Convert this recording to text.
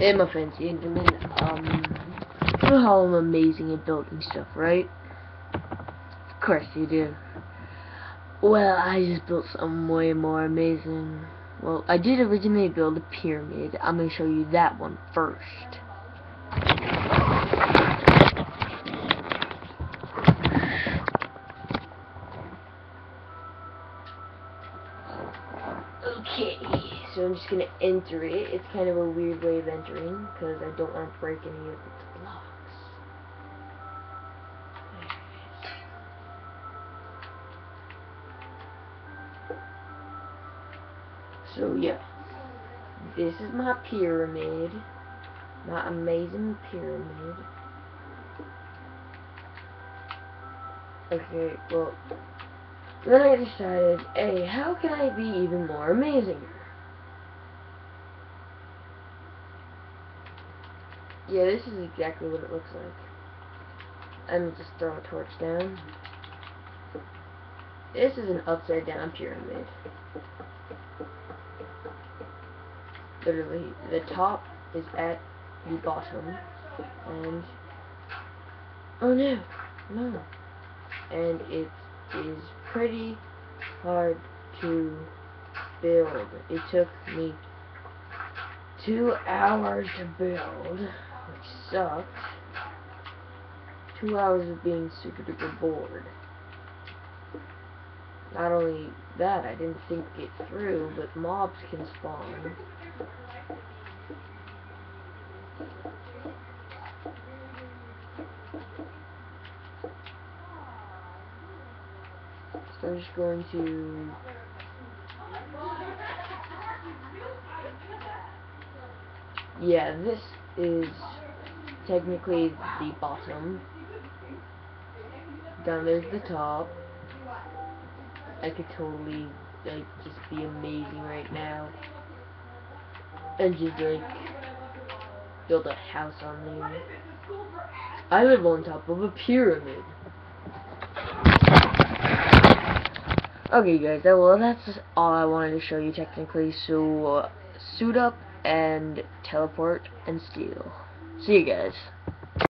Hey, my fancy gentlemen. Um, you know how I'm amazing at building stuff, right? Of course you do. Well, I just built something way more amazing. Well, I did originally build a pyramid. I'm going to show you that one first. Okay, so I'm just going to enter it. It's kind of a weird way of entering because I don't want to break any of the blocks. So yeah, this is my pyramid, my amazing pyramid. Okay, well, then I decided, hey, how can I be even more amazing? Yeah, this is exactly what it looks like. I'm just throw a torch down. This is an upside down pyramid. Literally, the top is at the bottom, and oh no, no, and it is pretty hard to build. It took me two hours to build, sucked. Two hours of being super duper bored. Not only that, I didn't think it through, but mobs can spawn. So I'm just going to yeah this is technically the bottom. Down there's the top. I could totally like just be amazing right now. And just like build a house on there I live on top of a pyramid. Okay guys, well that's all I wanted to show you technically, so uh, suit up and teleport and steal. See you guys.